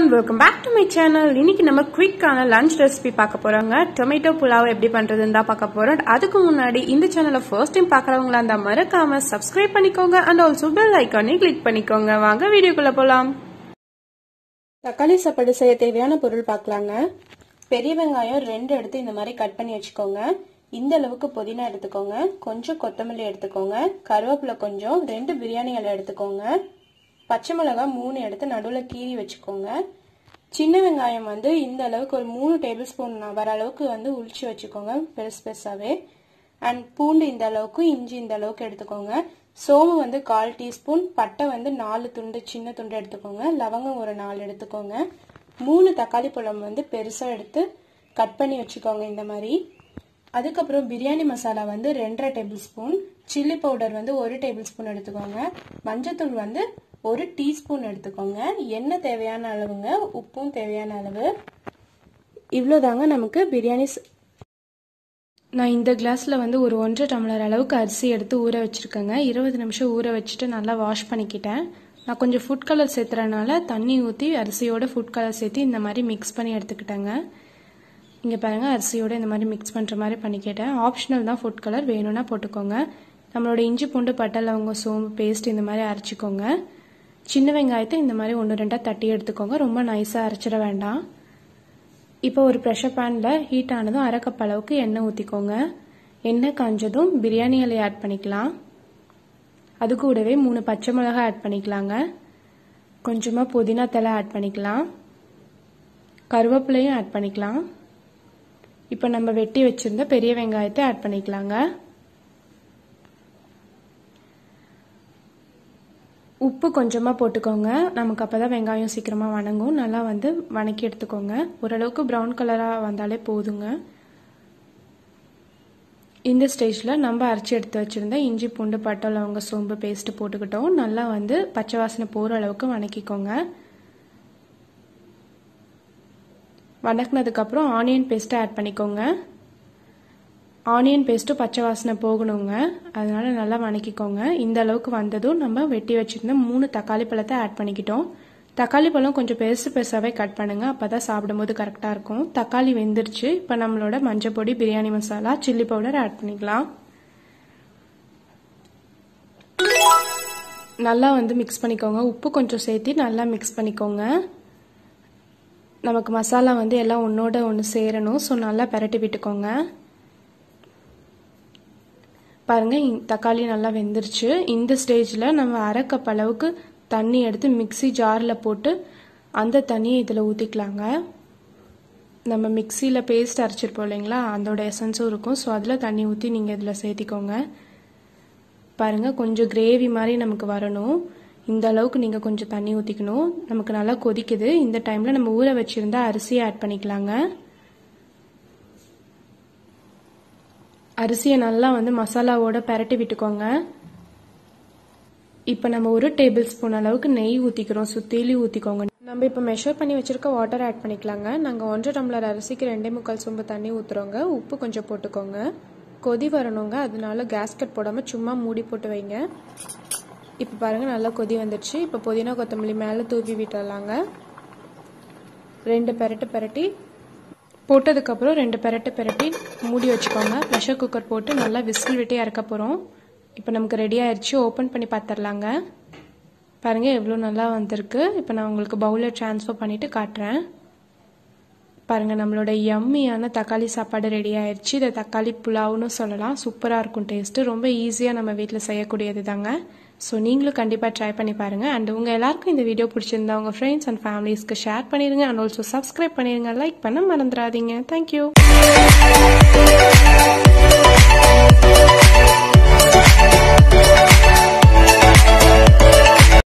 Everyone welcome back to my channel இன்னைக்கு நம்ம குயிக்கான lunch recipe பார்க்க போறாங்க. டொமேட்டோ புலாவ் எப்படி பண்றதுன்னு தான் பார்க்க போறோம். அதுக்கு முன்னாடி இந்த சேனலை ஃபர்ஸ்ட் டைம் பாக்குறவங்களா இருந்தா மறக்காம சப்ஸ்கிரைப் பண்ணிக்கோங்க அண்ட் ஆல்சோ பெல் ஐக்கானே கிளிக் பண்ணிக்கோங்க. வாங்க வீடியோக்குள்ள போலாம். தக்காளி சாப்பாடு செய்ய தேவையான பொருள் பார்க்கலாங்க. பெரிய வெங்காயம் ரெண்டு எடுத்து இந்த மாதிரி கட் பண்ணி வச்சுக்கோங்க. இந்த அளவுக்கு புதினா எடுத்துக்கோங்க. கொஞ்சம் கொத்தமல்லி எடுத்துக்கோங்க. கருவேப்பிலை கொஞ்சம். ரெண்டு பிரியாணி இலை எடுத்துக்கோங்க. பச்சை மிளகாய் மூணு எடுத்து நடுவில் கீறி வச்சுக்கோங்க. சின்ன வெங்காயம் வந்து இந்த அளவுக்கு ஒரு மூணு டேபிள் ஸ்பூன் வர அளவுக்கு வந்து உளிச்சு வச்சுக்கோங்க பெருசு பெருசாகவே அண்ட் பூண்டு இந்த அளவுக்கு இஞ்சி இந்த அளவுக்கு எடுத்துக்கோங்க. சோம்பு வந்து கால் டீஸ்பூன் பட்டை வந்து நாலு துண்டு சின்ன துண்டு எடுத்துக்கோங்க. லவங்கம் ஒரு நாலு எடுத்துக்கோங்க. மூணு தக்காளி பழம் வந்து பெருசாக எடுத்து கட் பண்ணி வச்சுக்கோங்க இந்த மாதிரி. அதுக்கப்புறம் பிரியாணி மசாலா வந்து ரெண்டரை டேபிள் ஸ்பூன் சில்லி பவுடர் வந்து ஒரு டேபிள் ஸ்பூன் எடுத்துக்கோங்க. மஞ்சத்தூள் வந்து ஒரு டீஸ்பூன் எடுத்துக்கோங்க. எண்ணெய் தேவையான அளவுங்க உப்பும் தேவையான அளவு. இவ்வளோதாங்க நமக்கு பிரியாணி நான் இந்த கிளாஸில் வந்து ஒரு ஒன்றரை டம்ளர் அளவுக்கு அரிசி எடுத்து ஊற வச்சுருக்கேங்க. இருபது நிமிஷம் ஊற வச்சுட்டு நல்லா வாஷ் பண்ணிக்கிட்டேன். நான் கொஞ்சம் ஃபுட் கலர் சேர்த்துறதுனால தண்ணி ஊற்றி அரிசியோட ஃபுட் கலர் சேர்த்து இந்த மாதிரி மிக்ஸ் பண்ணி எடுத்துக்கிட்டேங்க. இங்கே பாருங்கள் அரிசியோட இந்த மாதிரி மிக்ஸ் பண்ணுற மாதிரி பண்ணிக்கிட்டேன். ஆப்ஷனல் தான் ஃபுட் கலர் வேணும்னா போட்டுக்கோங்க. நம்மளோட இஞ்சி பூண்டு பட்டை லவங்க சோம்பு பேஸ்ட் இந்த மாதிரி அரைச்சிக்கோங்க. சின்ன வெங்காயத்தை இந்த மாதிரி ஒன்று ரெண்டாக தட்டி எடுத்துக்கோங்க. ரொம்ப நைஸாக அரைச்சிட வேண்டாம். இப்போ ஒரு ப்ரெஷர் பேனில் ஹீட் ஆனதும் அரை கப் அளவுக்கு எண்ணெய் ஊற்றிக்கோங்க எண்ணெய் காஞ்சதும் பிரியாணி இலையை ஆட் பண்ணிக்கலாம். அது கூடவே மூணு பச்சை மிளகாய் ஆட் பண்ணிக்கலாங்க. கொஞ்சமாக புதினா தலை ஆட் பண்ணிக்கலாம். கருவேப்பிலையும் ஆட் பண்ணிக்கலாம். இப்போ நம்ம வெட்டி வச்சுருந்த பெரிய வெங்காயத்தை ஆட் பண்ணிக்கலாங்க. உப்பு கொஞ்சமாக போட்டுக்கோங்க. நமக்கு அப்போ தான் வெங்காயம் சீக்கிரமாக வணங்கும். நல்லா வந்து வணக்கி எடுத்துக்கோங்க. ஓரளவுக்கு ப்ரௌன் கலராக வந்தாலே போதுங்க. இந்த ஸ்டேஜில் நம்ம அரைச்சி எடுத்து வச்சுருந்த இஞ்சி பூண்டு பட்டை லவங்க சோம்பு பேஸ்ட்டு போட்டுக்கிட்டோம். நல்லா வந்து பச்சை வாசனை போகிற அளவுக்கு வணக்கிக்கோங்க. வணக்கினதுக்கப்புறம் ஆனியன் பேஸ்ட்டை ஆட் பண்ணிக்கோங்க. ஆனியன் பேஸ்ட்டும் பச்சை வாசனை போகணுங்க. அதனால நல்லா வணக்கிக்கோங்க. இந்த அளவுக்கு வந்ததும் நம்ம வெட்டி வச்சுருந்த மூணு தக்காளி பழத்தை ஆட் பண்ணிக்கிட்டோம். தக்காளி பழம் கொஞ்சம் பெருசு பெருசாகவே கட் பண்ணுங்க. அப்போ தான் சாப்பிடும்போது கரெக்டாக இருக்கும். தக்காளி வெந்துருச்சு. இப்போ நம்மளோட மஞ்சள் பொடி biryani masala chilli powder add பண்ணிக்கலாம். நல்லா வந்து மிக்ஸ் பண்ணிக்கோங்க. உப்பு கொஞ்சம் சேர்த்து நல்லா மிக்ஸ் பண்ணிக்கோங்க. நமக்கு மசாலா வந்து எல்லாம் ஒன்றோட ஒன்று சேரணும். ஸோ நல்லா பரட்டி விட்டுக்கோங்க. பாருங்கள் தக்காளி நல்லா வெந்துருச்சு. இந்த ஸ்டேஜில் நம்ம அரை கப் அளவுக்கு தண்ணி எடுத்து மிக்சி ஜாரில் போட்டு அந்த தண்ணியை இதில் ஊற்றிக்கலாங்க நம்ம மிக்சியில் பேஸ்ட் அரைச்சிருப்போம் இல்லைங்களா? அதோட எசன்ஸும் இருக்கும். ஸோ அதில் தண்ணி ஊற்றி நீங்கள் இதில் சேர்த்திக்கோங்க. பாருங்கள் கொஞ்சம் கிரேவி மாதிரி நமக்கு வரணும். இந்த அளவுக்கு நீங்கள் கொஞ்சம் தண்ணி ஊற்றிக்கணும் நமக்கு நல்லா கொதிக்குது. இந்த டைமில் நம்ம ஊற வச்சுருந்தா அரிசியை ஆட் பண்ணிக்கலாங்க. அரிசியை நல்லா வந்து மசாலாவோட பரட்டி விட்டுக்கோங்க. இப்போ நம்ம ஒரு டேபிள் ஸ்பூன் அளவுக்கு நெய் ஊற்றிக்கிறோம் சுத்தீலி ஊற்றிக்கோங்க நம்ம இப்போ மெஷர் பண்ணி வச்சுருக்க வாட்டர் ஆட் பண்ணிக்கலாங்க. நாங்கள் ஒன்றரை டம்ளர் அரிசிக்கு ரெண்டே முக்கால் சொம்பு தண்ணி ஊற்றுறோங்க உப்பு கொஞ்சம் போட்டுக்கோங்க. கொதி வரணுங்க. அதனால கேஸ்கட் போடாமல் சும்மா மூடி போட்டு வைங்க. இப்போ பாருங்கள் நல்லா கொதி வந்துடுச்சு இப்போ புதினா கொத்தமல்லி மேலே தூவி விட்டுடலாங்க ரெண்டு பெரட்டு பெரட்டி போட்டதுக்கப்புறம் ரெண்டு பெரட்டு பெரட்டி மூடி வச்சுக்கோங்க. ப்ரெஷர் குக்கர் போட்டு நல்லா விசில் விட்டே இறக்க போகிறோம் இப்போ நமக்கு ரெடி ஆயிடுச்சு ஓப்பன் பண்ணி பார்த்துடலாங்க பாருங்கள் எவ்வளோ நல்லா வந்திருக்கு. இப்போ நான் உங்களுக்கு பவுலில் ட்ரான்ஸ்ஃபர் பண்ணிவிட்டு காட்டுறேன். பாருங்கள் நம்மளோட யம்மியான தக்காளி சாப்பாடு ரெடி ஆயிடுச்சு இதை தக்காளி புலாவ்னு சொல்லலாம். சூப்பராக இருக்கும் டேஸ்ட்டு ரொம்ப ஈஸியாக நம்ம வீட்டில் செய்யக்கூடியது தாங்க ஸோ நீங்களும் கண்டிப்பாக ட்ரை பண்ணி பாருங்கள் அண்ட் உங்கள் எல்லாருக்கும் இந்த வீடியோ பிடிச்சிருந்தா உங்கள் ஃப்ரெண்ட்ஸ் அண்ட் ஃபேமிலிஸ்க்கு ஷேர் பண்ணிடுங்க அண்ட் ஆல்சோ சப்ஸ்கிரைப் பண்ணிடுங்க லைக் பண்ண மறந்துடாதீங்க. Thank you Thank you.